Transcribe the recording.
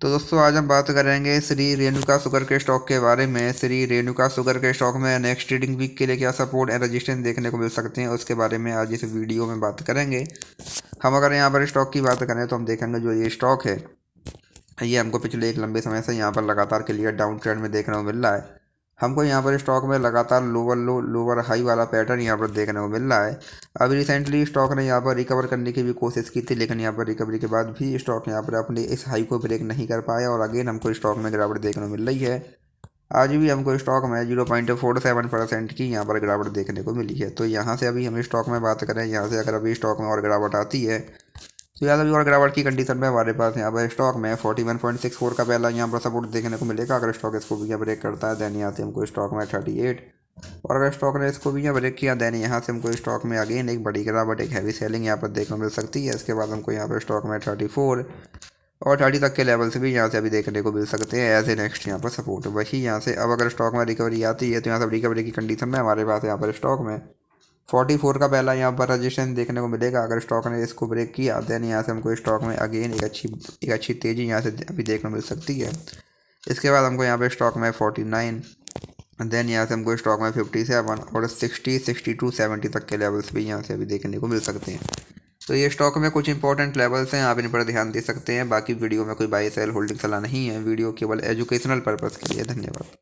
तो दोस्तों, आज हम बात करेंगे श्री रेणुका सुगर के स्टॉक के बारे में। श्री रेणुका सुगर के स्टॉक में नेक्स्ट ट्रेडिंग वीक के लिए क्या सपोर्ट एंड रजिस्टेंस देखने को मिल सकते हैं, उसके बारे में आज इस वीडियो में बात करेंगे। हम अगर यहाँ पर स्टॉक की बात करें तो हम देखेंगे जो ये स्टॉक है, ये हमको पिछले एक लंबे समय से यहाँ पर लगातार क्लियर डाउन ट्रेंड में देखने को मिल रहा है। हमको यहाँ पर स्टॉक में लगातार लोअर लो लोअर हाई वाला पैटर्न यहाँ पर देखने को मिल रहा है। अभी रिसेंटली स्टॉक ने यहाँ पर रिकवर करने की भी कोशिश की थी, लेकिन यहाँ पर रिकवरी के बाद भी स्टॉक यहाँ पर अपने इस हाई को ब्रेक नहीं कर पाया और अगेन हमको स्टॉक में गिरावट देखने को मिल रही है। आज भी हमको स्टॉक में zero point four seven percent की यहाँ पर गिरावट देखने को मिली है। तो यहाँ से अभी हम स्टॉक में बात करें, यहाँ से अगर अभी स्टॉक में और गिरावट आती है तो यहाँ अभी और गिरावट की कंडीशन में हमारे पास यहाँ पर स्टॉक में forty one point six four का पहला यहाँ पर सपोर्ट देखने को मिलेगा। अगर स्टॉक इसको भी यहाँ ब्रेक करता है देन यहाँ से हमको स्टॉक में थर्टी एट और अगर स्टॉक ने इसको भी यहाँ ब्रेक किया देन यहाँ से हमको स्टॉक में अगेन एक बड़ी गिरावट, एक हैवी सेलिंग यहाँ पर देखने को मिल सकती है। इसके बाद हमको यहाँ पर स्टॉक में थर्टी फोर और थर्टी तक के लेवल से भी यहाँ से अभी देखने को मिल सकते हैं। एज ए नेक्स्ट यहाँ पर सपोर्ट वही यहाँ से। अब अगर स्टॉक में रिकवरी आती है तो यहाँ से रिकवरी की कंडीशन में हमारे पास यहाँ पर स्टॉक में फोर्टी फोर का पहला यहाँ पर रजिस्ट्रेशन देखने को मिलेगा। अगर स्टॉक ने इसको ब्रेक किया, देन यहाँ से हमको स्टॉक में अगेन एक अच्छी एक अच्छी तेज़ी यहाँ से अभी देखने को मिल सकती है। इसके बाद हमको यहाँ पे स्टॉक में फोर्टी नाइन, देन यहाँ से हमको स्टॉक में फिफ्टी सेवन और सिक्सटी सिक्सटी टू, सेवेंटी तक के लेवल्स भी यहाँ से अभी देखने को मिल सकते हैं। तो ये स्टॉक में कुछ इंपॉर्टेंट लेवल्स हैं, आप इन पर ध्यान दे सकते हैं। बाकी वीडियो में कोई बाई सेल, होल्डिंग सलाह नहीं है। वीडियो केवल एजुकेशनल पर्पज़ के लिए। धन्यवाद।